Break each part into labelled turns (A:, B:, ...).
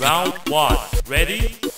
A: Round one. Ready?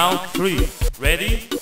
A: Round three. Ready?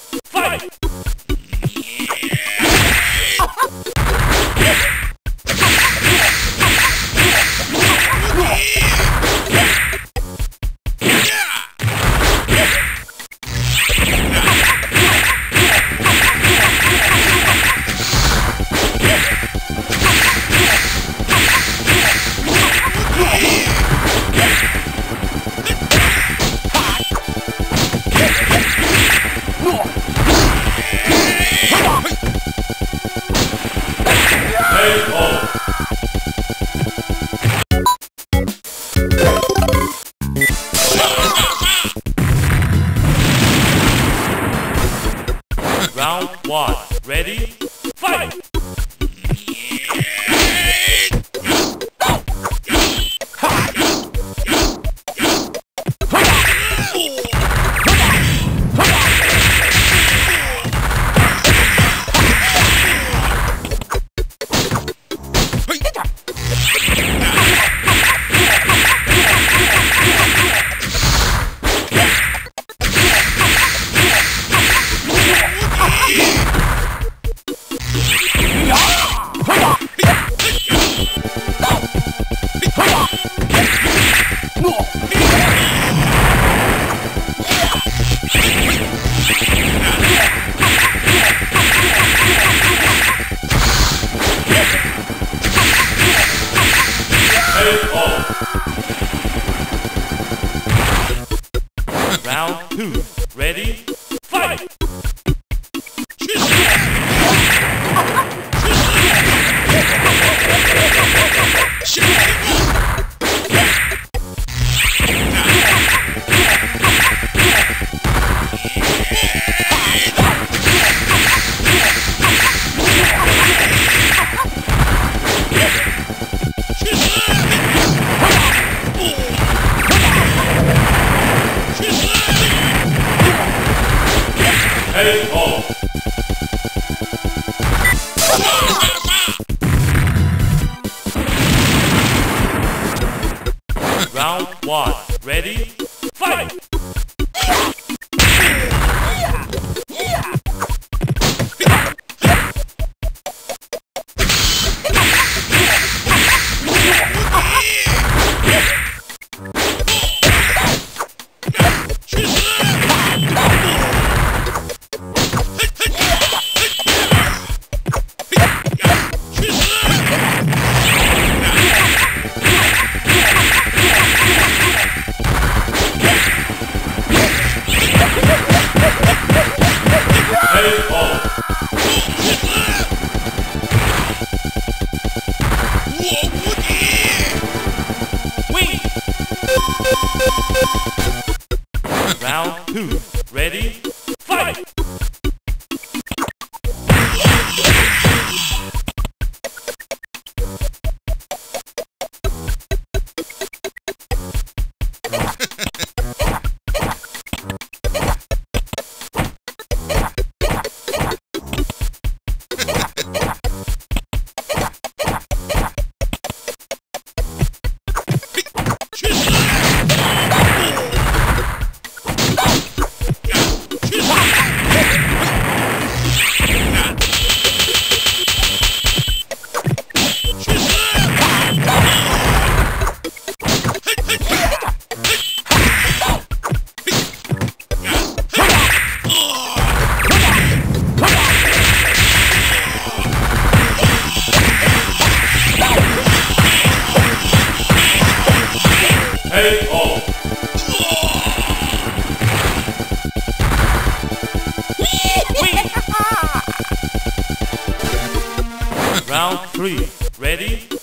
A: Three. Ready?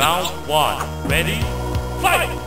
A: Round one. Ready? Fight!